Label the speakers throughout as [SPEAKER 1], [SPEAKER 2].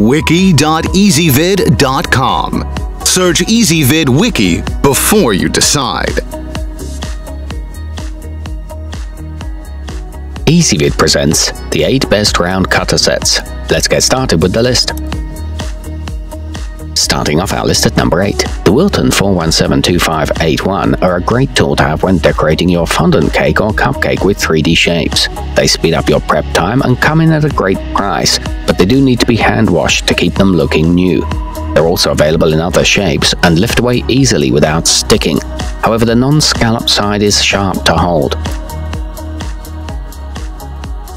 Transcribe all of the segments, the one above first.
[SPEAKER 1] wiki.ezvid.com. Search Ezvid Wiki before you decide.
[SPEAKER 2] Ezvid presents the 8 best round cutter sets. Let's get started with the list. Starting off our list at number 8, the Wilton 4172581 are a great tool to have when decorating your fondant cake or cupcake with 3D shapes. They speed up your prep time and come in at a great price, they do need to be hand washed to keep them looking new. They're also available in other shapes and lift away easily without sticking. However, the non-scallop side is sharp to hold.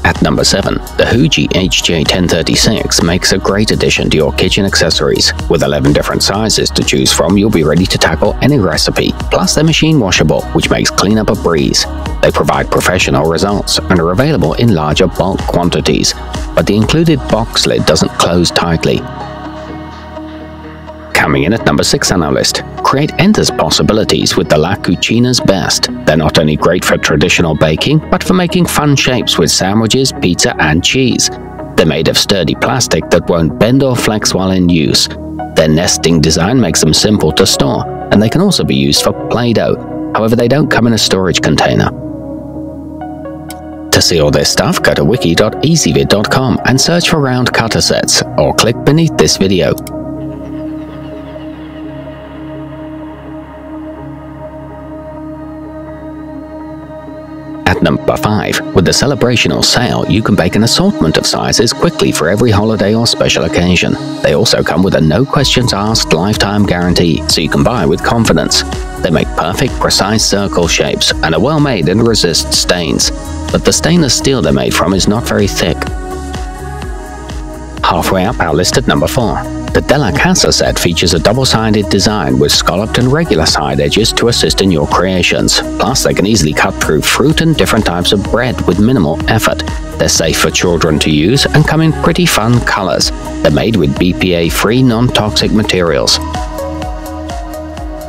[SPEAKER 2] At number 7, the Huji HJ1036 makes a great addition to your kitchen accessories. With 11 different sizes to choose from, you'll be ready to tackle any recipe. Plus, they're machine washable, which makes cleanup a breeze. They provide professional results and are available in larger bulk quantities, but the included box lid doesn't close tightly, Coming in at number 6 on our list, create endless possibilities with the La Cucina's Best. They're not only great for traditional baking, but for making fun shapes with sandwiches, pizza, and cheese. They're made of sturdy plastic that won't bend or flex while in use. Their nesting design makes them simple to store, and they can also be used for Play-Doh. However, they don't come in a storage container. To see all this stuff, go to wiki.ezvid.com and search for round cutter sets, or click beneath this video. At number 5, with the celebrational sale, you can bake an assortment of sizes quickly for every holiday or special occasion. They also come with a no questions asked lifetime guarantee, so you can buy with confidence. They make perfect, precise circle shapes and are well made and resist stains. But the stainless steel they're made from is not very thick. Halfway up our list at number 4. The DeLa'Casa set features a double-sided design with scalloped and regular side edges to assist in your creations. Plus, they can easily cut through fruit and different types of bread with minimal effort. They're safe for children to use and come in pretty fun colors. They're made with BPA-free non-toxic materials.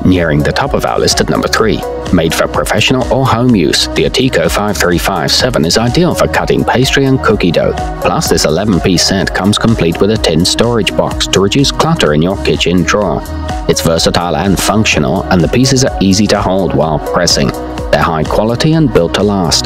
[SPEAKER 2] Nearing the top of our list at number 3. Made for professional or home use, the Ateco 5357 is ideal for cutting pastry and cookie dough. Plus, this 11-piece set comes complete with a tin storage box to reduce clutter in your kitchen drawer. It's versatile and functional, and the pieces are easy to hold while pressing. They're high quality and built to last.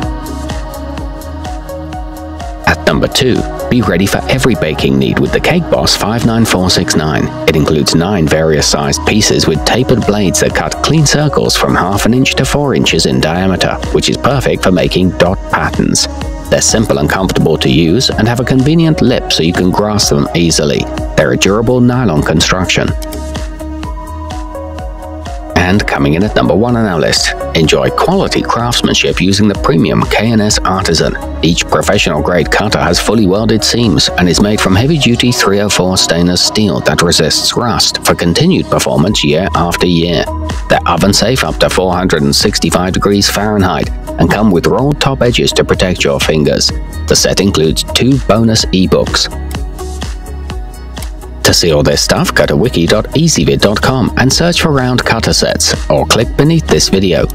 [SPEAKER 2] At number 2, be ready for every baking need with the Cake Boss 59469. It includes 9 various sized pieces with tapered blades that cut clean circles from half an inch to 4 inches in diameter, which is perfect for making dot patterns. They're simple and comfortable to use and have a convenient lip so you can grasp them easily. They're a durable nylon construction. And coming in at number one on our list, enjoy quality craftsmanship using the premium K&S Artisan. Each professional grade cutter has fully welded seams and is made from heavy duty 304 stainless steel that resists rust for continued performance year after year. They're oven safe up to 465 degrees Fahrenheit and come with rolled top edges to protect your fingers. The set includes two bonus ebooks, see all this stuff, go to wiki.ezvid.com and search for round cutter sets, or click beneath this video.